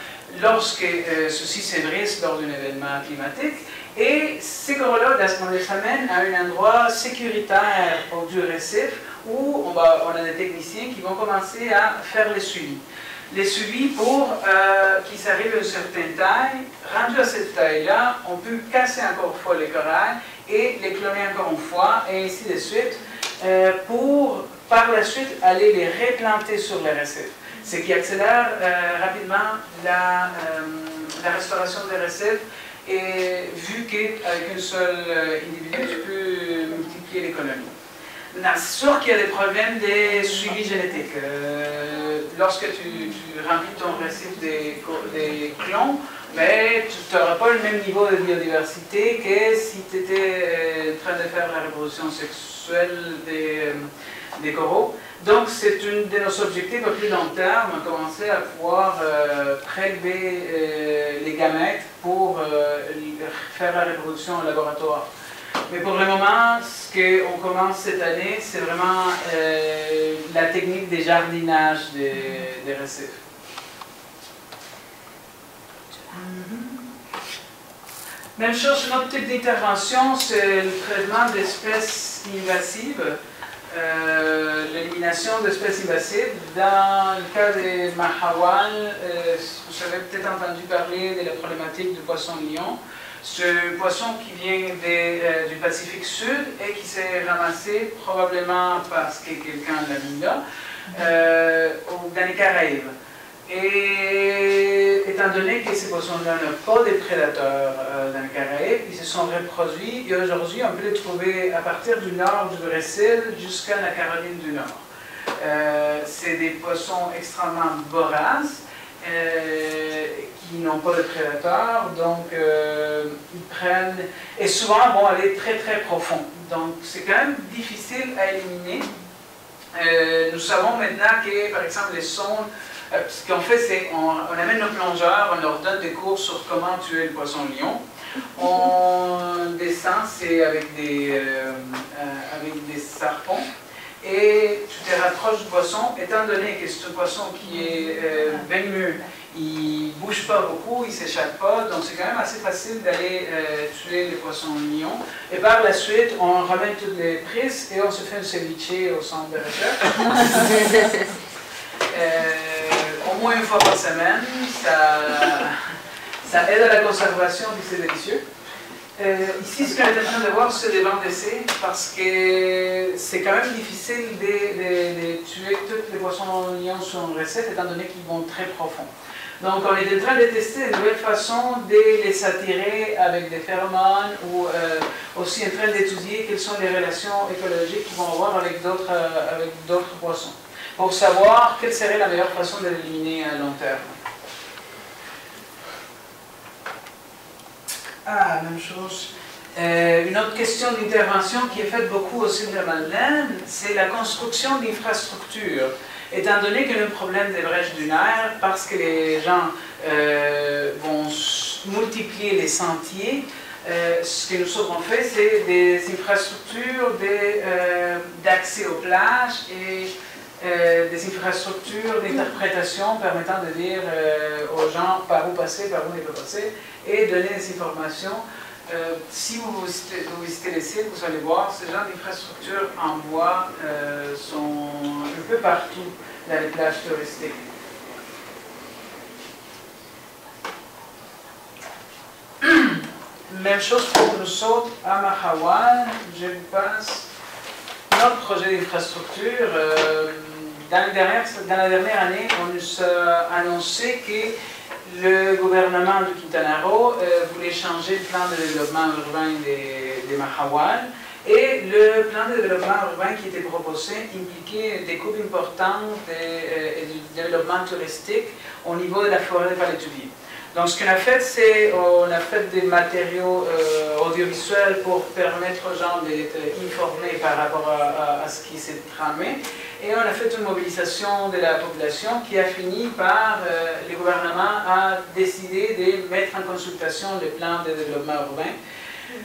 lorsque ceci se lors d'un événement climatique et ces coraux-là, les amène à un endroit sécuritaire du récif où on, a des techniciens qui vont commencer à faire les suivis. Les suivis pour euh, qu'ils arrivent à une certaine taille. Rendu à cette taille-là, on peut casser encore une fois les corails et les cloner encore une fois, et ainsi de suite, euh, pour par la suite aller les replanter sur le récif. Ce qui accélère euh, rapidement la, la restauration des récifs et vu qu'avec un seul euh, individu, tu peux multiplier l'économie. C'est sûr qu'il y a des problèmes de suivi génétique. Euh, lorsque tu, remplis ton récif des, des clones, mais tu n'auras pas le même niveau de biodiversité que si tu étais euh, en train de faire la reproduction sexuelle des, des coraux. Donc, c'est un de nos objectifs à plus long terme, commencer à pouvoir euh, prélever euh, les gamètes pour euh, faire la reproduction en laboratoire. Mais pour le moment, ce qu'on commence cette année, c'est vraiment la technique des jardinages des, des récifs. Même chose, un autre type d'intervention, c'est le traitement d'espèces invasives. Euh, l'élimination élimination d'espèces invasives. Dans le cas des Mahawal, euh, vous avez peut-être entendu parler de la problématique du poisson-lion. C'est un poisson qui vient euh, du Pacifique Sud et qui s'est ramassé probablement parce que quelqu'un l'a mis là, dans les Caraïbes. Et étant donné que ces poissons-là n'ont pas de prédateurs euh, dans les Caraïbes, ils se sont reproduits et aujourd'hui on peut les trouver à partir du nord du Brésil jusqu'à la Caroline du Nord. Euh, c'est des poissons extrêmement voraces euh, qui n'ont pas de prédateurs, donc ils prennent. Et souvent vont aller très très profond. Donc c'est quand même difficile à éliminer. nous savons maintenant que, par exemple, les sondes ce qu'on fait, c'est on, amène nos plongeurs, on leur donne des cours sur comment tuer le poisson-lion. On descend, c'est avec des, euh, euh, avec des sarpons. Et tu te rapproches du poisson, étant donné que c'est un poisson qui est euh, il ne bouge pas beaucoup, il ne s'échappe pas, donc c'est quand même assez facile d'aller tuer les poissons-lions. Et par la suite, on ramène toutes les prises et on se fait un ceviche au centre de recherche. *laughs* au moins une fois par semaine. Ça, aide à la conservation du c'est délicieux. Euh, ici, ce qu'on est en train de voir, c'est des bancs d'essai, parce que c'est quand même difficile de, tuer tous les poissons lions sur une recette, étant donné qu'ils vont très profond. Donc, on est en train de tester de nouvelles façons de les attirer avec des phéromones ou euh, aussi en train d'étudier quelles sont les relations écologiques qu'ils vont avoir avec d'autres euh, poissons pour savoir quelle serait la meilleure façon de l'éliminer à long terme. Ah, même chose. Euh, une autre question d'intervention qui est faite beaucoup au sud de Madeleine, c'est la construction d'infrastructures. Étant donné a un problème des brèches dunaires, parce que les gens euh, vont multiplier les sentiers, euh, ce que nous avons fait, c'est des infrastructures d'accès aux plages et euh, des infrastructures d'interprétation permettant de dire euh, aux gens par où passer, par où ne pas passer, et donner des informations. Euh, si vous visitez, les sites, vous allez voir, ces genre d'infrastructures en bois sont un peu partout dans les plages touristiques. Même chose pour nous autres à Mahawan, je pense. Notre projet d'infrastructure, dans, la dernière année, on nous a annoncé que le gouvernement du Quintana Roo euh, voulait changer le plan de développement urbain des, des. Et le plan de développement urbain qui était proposé impliquait des coupes importantes euh, du développement touristique au niveau de la forêt de. Donc ce qu'on a fait, c'est on a fait des matériaux euh, audiovisuels pour permettre aux gens d'être informés par rapport à, ce qui s'est tramé. Et on a fait une mobilisation de la population qui a fini par, euh, le gouvernement a décidé de mettre en consultation le plan de développement urbain.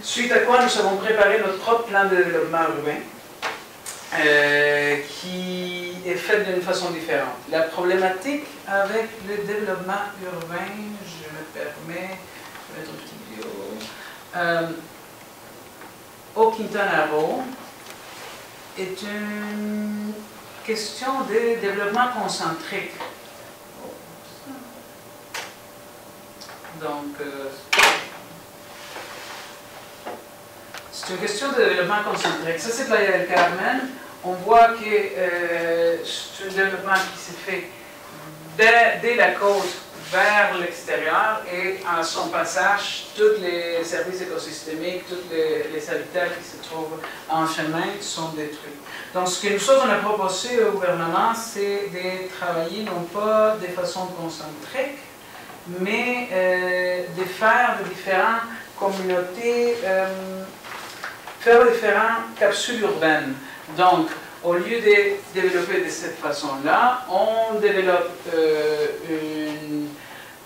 Suite à quoi nous avons préparé notre propre plan de développement urbain. Euh, qui est fait d'une façon différente. La problématique avec le développement urbain, je vais mettre une petite vidéo, euh, au Quintana Roo est une question de développement concentrique. Donc, euh, c'est une question de développement concentrique. Ça, c'est Playa del Carmen. On voit que euh, c'est un développement qui s'est fait dès, la côte vers l'extérieur et en son passage, tous les services écosystémiques, tous les, habitats qui se trouvent en chemin sont détruits. Donc ce que nous sommes on a proposé au gouvernement, c'est de travailler non pas de façon concentrique, mais euh, de faire de différentes communautés, euh, faire différentes capsules urbaines. Donc, au lieu de développer de cette façon-là, on développe euh,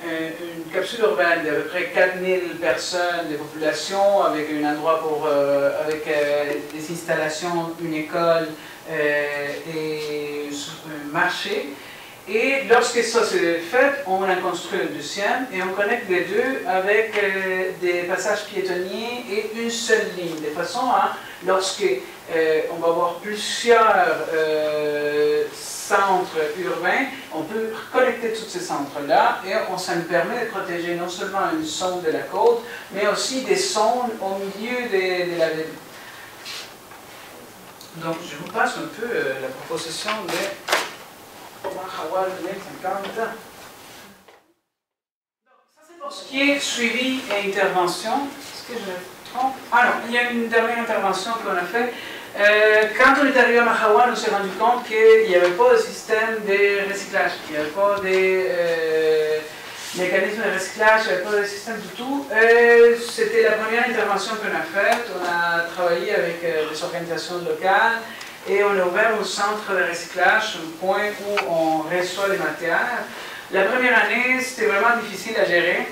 une capsule urbaine d'à peu près 4000 personnes de population avec un endroit pour, euh, avec euh, des installations, une école et un marché. Et lorsque ça s'est fait, on a construit le deuxième et on connecte les deux avec des passages piétonniers et une seule ligne, de façon à, lorsque on va avoir plusieurs centres urbains, on peut connecter tous ces centres-là et on, ça nous permet de protéger non seulement une zone de la côte, mais aussi des zones au milieu de, la ville. Donc, je vous passe un peu euh, la proposition de Mahawal 2050. Ça, c'est pour ce qui est suivi et intervention. Est-ce que je me trompe? Ah non, il y a une dernière intervention qu'on a faite. Euh, quand on est arrivé à Mahawan, on s'est rendu compte qu'il n'y avait pas de système de recyclage, il n'y avait pas de euh, mécanisme de recyclage, il n'y avait pas de système du tout. Euh, c'était la première intervention qu'on a faite. On a travaillé avec des organisations locales et on a ouvert un centre de recyclage, un point où on reçoit les matières. La première année, c'était vraiment difficile à gérer.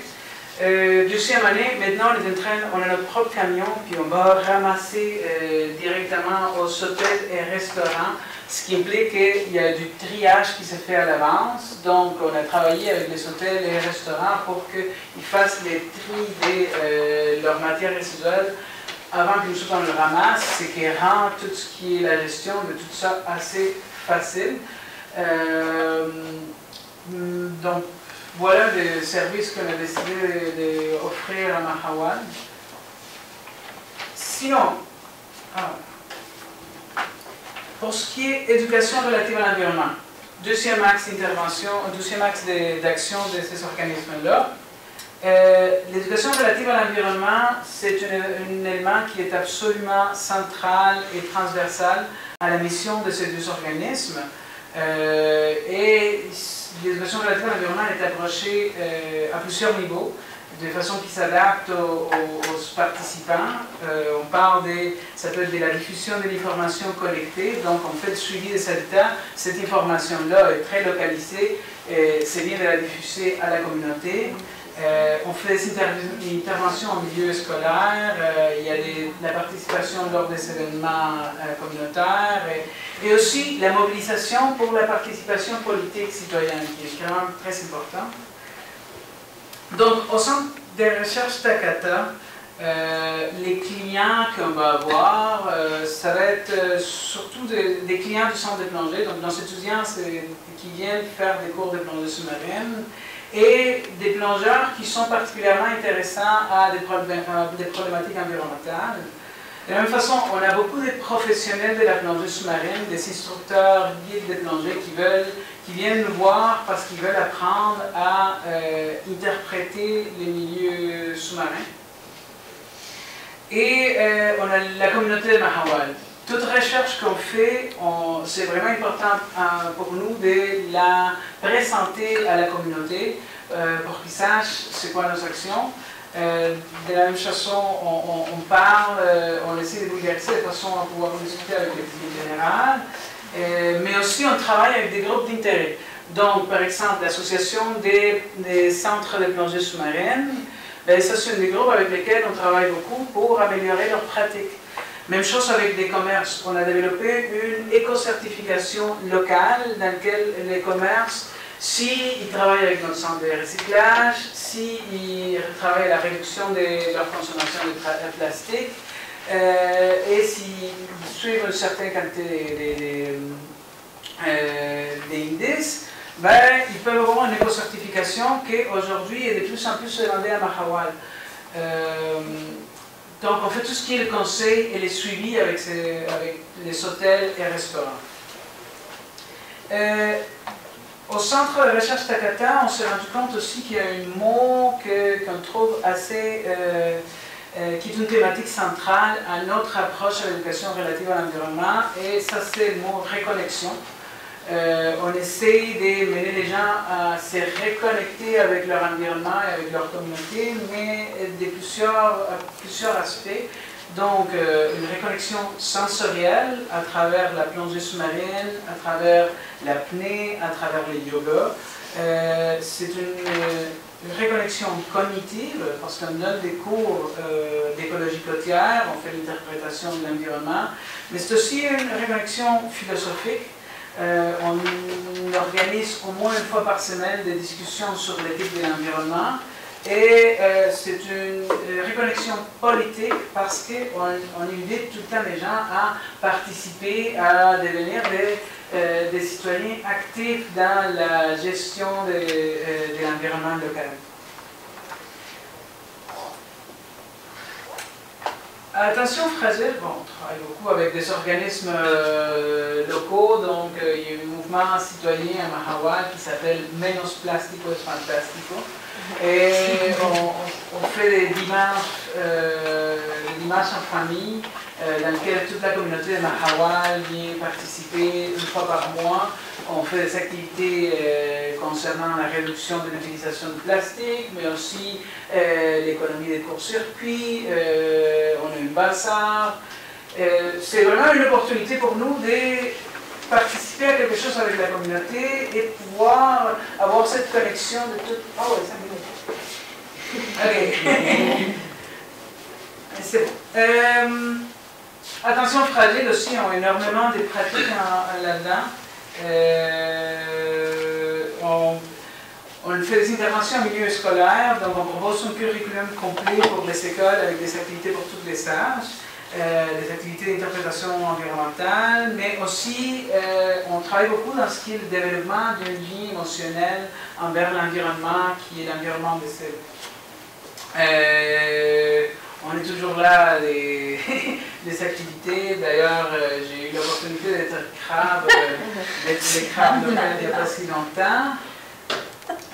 Euh, deuxième année, maintenant on est en train, on a notre propre camion, puis on va ramasser euh, directement aux hôtels et restaurants, ce qui implique qu'il y a du triage qui se fait à l'avance. Donc on a travaillé avec les hôtels et les restaurants pour qu'ils fassent les tri de euh, leurs matières résiduelles avant que nous on le ramasse, c'est qu'ils rend tout ce qui est la gestion de tout ça assez facile. Euh, donc voilà les services qu'on a décidé d'offrir à Mahawan. Sinon, ah, pour ce qui est éducation relative à l'environnement, deuxième axe d'intervention, deuxième axe d'action de, ces organismes-là, euh, l'éducation relative à l'environnement, c'est un, élément qui est absolument central et transversal à la mission de ces deux organismes. Euh, et l'éducation relative à l'environnement est approchée euh, à plusieurs niveaux, de façon qui s'adapte aux, participants. On parle de, ça peut être de la diffusion de l'information collectée, donc on fait le suivi des habitats. Cette information-là est très localisée, c'est bien de la diffuser à la communauté. Euh, on fait des interventions en milieu scolaire, euh, il y a la participation lors des événements euh, communautaires et, aussi la mobilisation pour la participation politique citoyenne qui est même très important. Donc au centre des recherches Takata, les clients qu'on va avoir, ça va être surtout des, clients du centre de plongée, donc nos étudiants qui viennent faire des cours de plongée sous-marine et des plongeurs qui sont particulièrement intéressants à des, problématiques environnementales. De la même façon, on a beaucoup de professionnels de la plongée sous-marine, des instructeurs, guides de plongée qui, veulent, qui viennent nous voir parce qu'ils veulent apprendre à euh, interpréter les milieux sous-marins. Et euh, on a la communauté de Mahawal toute recherche qu'on fait, c'est vraiment important euh, pour nous de la présenter à la communauté euh, pour qu'ils sachent c'est quoi nos actions. Euh, de la même façon, on, parle, on essaie de vulgariser de façon à pouvoir discuter avec les général, mais aussi on travaille avec des groupes d'intérêt. Donc, par exemple, l'association des, des, centres de plongée sous-marine, ben, ça c'est des groupes avec lesquels on travaille beaucoup pour améliorer leurs pratiques. Même chose avec des commerces. On a développé une éco-certification locale dans laquelle les commerces, s'ils travaillent avec notre centre de recyclage, s'ils travaillent à la réduction de leur consommation de plastique, euh, et s'ils suivent une certaine quantité d'indices, ben, ils peuvent avoir une éco-certification qui aujourd'hui est de plus en plus demandée à Mahawal. Euh, donc on fait tout ce qui est le conseil et les suivis avec, les hôtels et restaurants. Euh, au centre de recherche Takata, on s'est rendu compte aussi qu'il y a un mot qu'on trouve assez, euh, euh, qui est une thématique centrale à notre approche à l'éducation relative à l'environnement, et ça c'est le mot réconnexion. Euh, essaye de mener les gens à se reconnecter avec leur environnement et avec leur communauté, mais de plusieurs, plusieurs aspects. Donc, euh, une reconnexion sensorielle à travers la plongée sous-marine, à travers l'apnée, à travers le yoga. Euh, c'est une, une, reconnexion cognitive, parce qu'on donne des cours d'écologie côtière, on fait l'interprétation de l'environnement, mais c'est aussi une reconnexion philosophique euh, on organise au moins une fois par semaine des discussions sur l'éthique de l'environnement. Et euh, c'est une reconnexion politique parce qu'on on invite tout le temps les gens à participer, à devenir des, euh, citoyens actifs dans la gestion de l'environnement local. Attention fragile, bon, on travaille beaucoup avec des organismes euh, locaux, donc euh, il y a un mouvement citoyen à Mahawal qui s'appelle Menos Plástico es Fantástico. Et on, fait des dimanches, euh, dimanches en famille dans lesquels toute la communauté de Mahawal vient participer une fois par mois. On fait des activités concernant la réduction de l'utilisation de plastique, mais aussi l'économie des courts-circuits. on a une bazar. C'est vraiment une opportunité pour nous de participer à quelque chose avec la communauté et pouvoir avoir cette connexion de tout. Oh, ouais, 5 minutes. *laughs* *laughs* C'est bon. Euh, attention fragile aussi, on a énormément de pratiques là-dedans. Euh, on, on, fait des interventions en milieu scolaire, donc on propose un curriculum complet pour les écoles avec des activités pour toutes les sages. Euh, des activités d'interprétation environnementale, mais aussi euh, on travaille beaucoup dans ce qui est le développement d'une vie émotionnelle envers l'environnement qui est l'environnement de ces. Euh, on est toujours là des, *laughs* des activités. D'ailleurs, j'ai eu l'opportunité d'être crabe, d'être les crabes il n'y a pas si longtemps.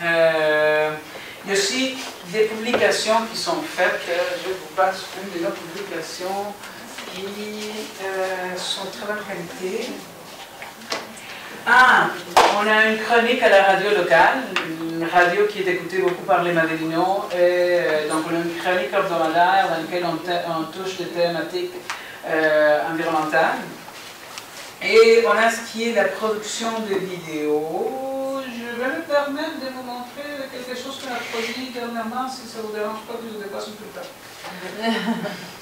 il y a aussi des publications qui sont faites. Je vous passe une de nos publications qui euh, sont très bonne qualité. Ah, on a une chronique à la radio locale, une radio qui est écoutée beaucoup par les Madelinos. Et, euh, donc, on a une chronique hebdomadaire dans laquelle on, touche des thématiques euh, environnementales. Et on a ce qui est la production de vidéos. Je vais me permettre de vous montrer quelque chose qu'on a produit dernièrement, si ça ne vous dérange pas, je vous dépasse un peu le temps. *laughs*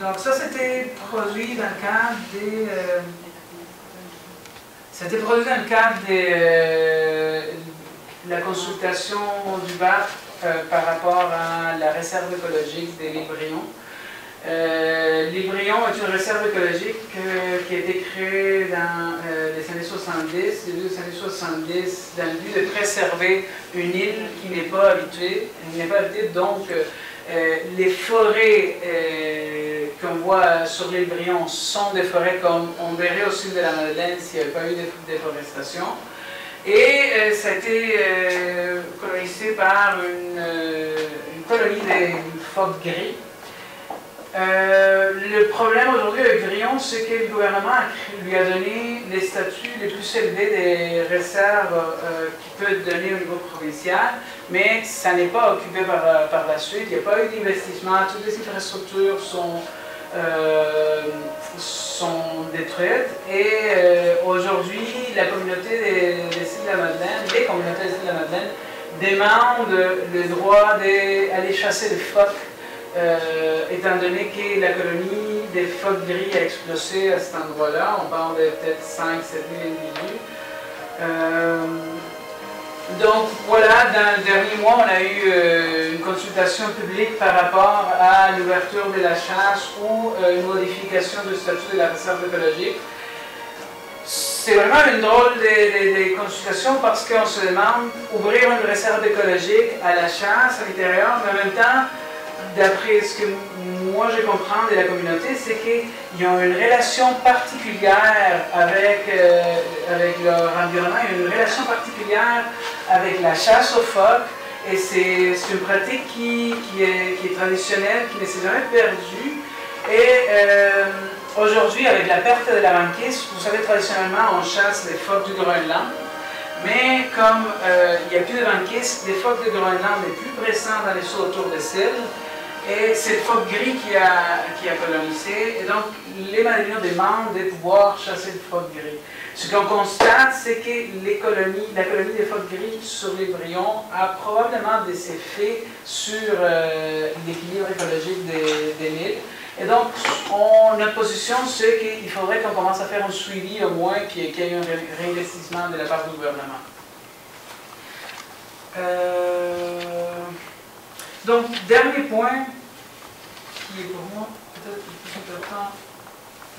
Donc ça, c'était produit dans le cadre des... Euh, c'était produit dans le cadre de euh, la consultation du BAP euh, par rapport à la réserve écologique des Librions. Librion est une réserve écologique qui a été créée dans les années 70, début années 70, dans le but de préserver une île qui n'est pas habitée, n'est pas habitée, donc les forêts qu'on voit sur l'île sont des forêts comme on verrait au sud de la Madeleine s'il n'y avait pas eu de déforestation. Et euh, ça a été euh, colonisé par une, euh, colonie de phoques gris. le problème aujourd'hui avec Brion, c'est que le gouvernement lui a donné les statuts les plus élevés des réserves qu'il peut donner au niveau provincial, mais ça n'est pas occupé par, par la suite. Il n'y a pas eu d'investissement, toutes les infrastructures sont sont détruites et aujourd'hui la communauté des, des de Madeleine, les communautés de la Madeleine demandent le droit d'aller chasser les phoques euh, étant donné que la colonie des phoques gris a explosé à cet endroit-là, on parle de peut-être 5-7 000 individus. Donc voilà, dans le dernier mois, on a eu euh, une consultation publique par rapport à l'ouverture de la chasse ou euh, une modification du statut de la réserve écologique. C'est vraiment une drôle de, consultation parce qu'on se demande ouvrir une réserve écologique à la chasse à l'intérieur, mais en même temps, d'après ce que moi je comprends de la communauté, c'est qu'ils ont une relation particulière avec, euh, avec leur environnement, une relation particulière avec la chasse aux phoques, et c'est une pratique qui, qui, est, traditionnelle, qui ne s'est jamais perdue. Et euh, aujourd'hui, avec la perte de la banquise, vous savez, traditionnellement, on chasse les phoques du Groenland. Mais comme euh, il n'y a plus de banquise, les phoques du Groenland n'est plus présents dans les eaux autour des îles. Et c'est le phoque gris qui a, qui a colonisé. Et donc, les Madelinos demandent de pouvoir chasser le phoque gris. Ce qu'on constate, c'est que les colonies, la colonie des phoques gris sur les Brions a probablement des effets sur euh, l'équilibre écologique des, des Et donc, on, notre position, c'est qu'il faudrait qu'on commence à faire un suivi au moins, qu'il y ait un réinvestissement de la part du gouvernement. Euh, donc, dernier point, qui est pour moi peut-être le plus important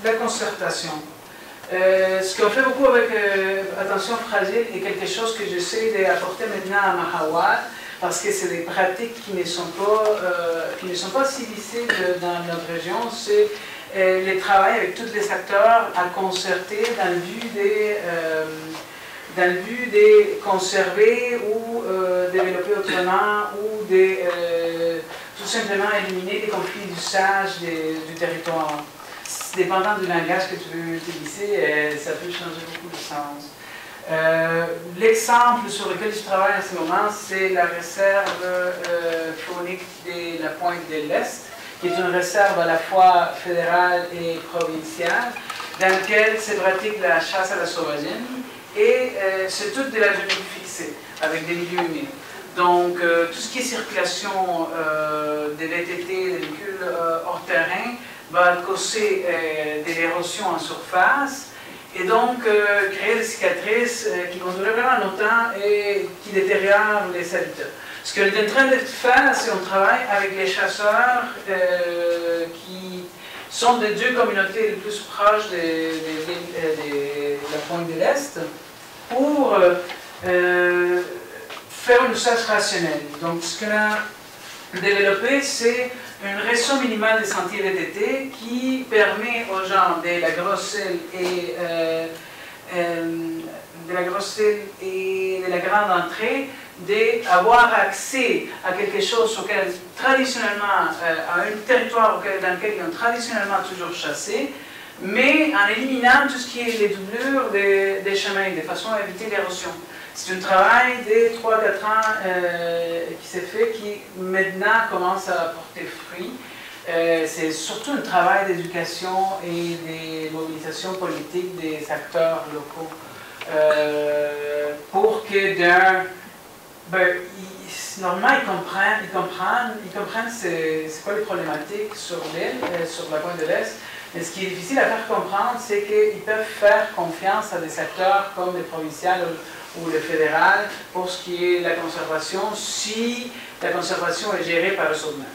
la concertation. Euh, ce qu'on fait beaucoup avec euh, Attention Fragile est quelque chose que j'essaie d'apporter maintenant à Mahawat, parce que c'est des pratiques qui ne sont pas, euh, qui ne sont pas dans notre région. C'est le travail avec tous les acteurs à concerter dans le but des dans le but de conserver ou développer autrement ou de tout simplement éliminer des conflits d'usage du territoire dépendant du langage que tu veux utiliser, euh, ça peut changer beaucoup de sens. Euh, l'exemple sur lequel je travaille en ce moment, c'est la réserve euh, faunique de la Pointe de l'Est, qui est une réserve à la fois fédérale et provinciale, dans laquelle se pratique la chasse à la sauvagine, et c'est toute de la zone fixée, avec des milieux humides. Donc, tout ce qui est circulation des VTT, des véhicules hors terrain, va causer euh, de l'érosion en surface et donc euh, créer des cicatrices euh, qui vont durer vraiment longtemps et qui détériorent les habitants. Ce qu'on est en train de faire, c'est qu'on travaille avec les chasseurs qui sont des deux communautés les plus proches de, la pointe de l'Est pour faire un usage rationnel. Donc ce qu'on a développé, c'est un réseau minimal de sentiers VTT qui permet aux gens de la Grosselle et euh, euh, de la et de la grande entrée d'avoir accès à quelque chose auquel traditionnellement, euh, à un territoire dans lequel ils ont traditionnellement toujours chassé, mais en éliminant tout ce qui est les doublures des, des chemins, de façon à éviter l'érosion. C'est un travail de 3-4 ans euh, qui s'est fait, qui maintenant commence à porter fruit. Euh, c'est surtout un travail d'éducation et de mobilisation politique des acteurs locaux euh, pour que d'un... Ben, normalement, ils comprennent, ils comprennent, ils comprennent c'est quoi les problématiques sur l'île, sur la pointe de l'Est, mais ce qui est difficile à faire comprendre, c'est qu'ils peuvent faire confiance à des acteurs comme les provinciales ou le fédéral pour ce qui est de la conservation, si la conservation est gérée par le SODMA.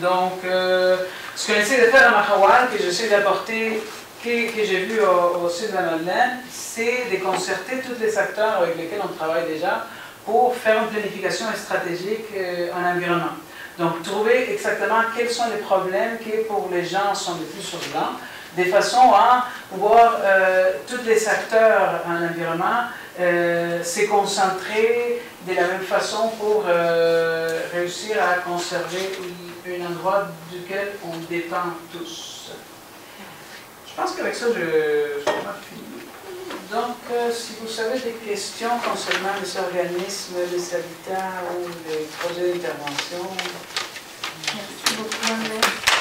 Donc, euh, ce qu'on essaie de faire à Mahawal, que j'essaie d'apporter, que, j'ai vu au, sud de la Madeleine, c'est de concerter tous les acteurs avec lesquels on travaille déjà pour faire une planification stratégique euh, en environnement. Donc, trouver exactement quels sont les problèmes qui, pour les gens, sont les plus urgents de façon à pouvoir euh, tous les acteurs en environnement euh, se concentrer de la même façon pour euh, réussir à conserver un endroit duquel on dépend tous. Je pense qu'avec ça, je, je fini. Donc, si vous avez des questions concernant les organismes, les habitats ou les projets d'intervention.
Merci beaucoup,